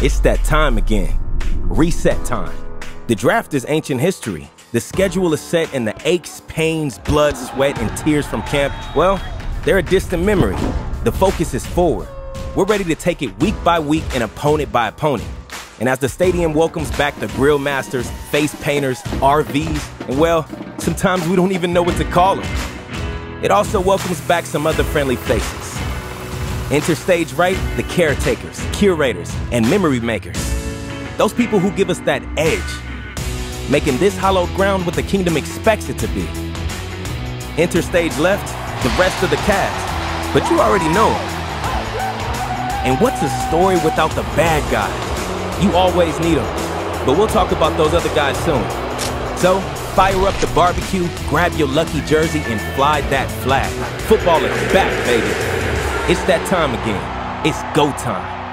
It's that time again. Reset time. The draft is ancient history. The schedule is set and the aches, pains, blood, sweat, and tears from camp, well, they're a distant memory. The focus is forward. We're ready to take it week by week and opponent by opponent. And as the stadium welcomes back the grill masters, face painters, RVs, and well, sometimes we don't even know what to call them. It also welcomes back some other friendly faces. Enter stage right, the caretakers, curators, and memory makers. Those people who give us that edge, making this hallowed ground what the kingdom expects it to be. Enter stage left, the rest of the cast, but you already know. And what's a story without the bad guy? You always need them, but we'll talk about those other guys soon. So, fire up the barbecue, grab your lucky jersey, and fly that flag. Football is back, baby. It's that time again. It's go time.